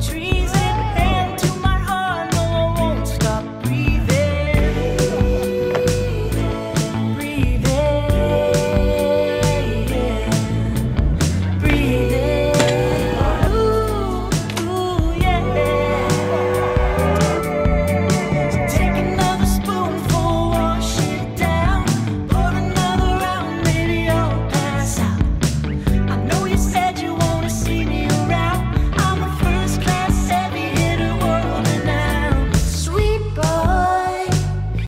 tree.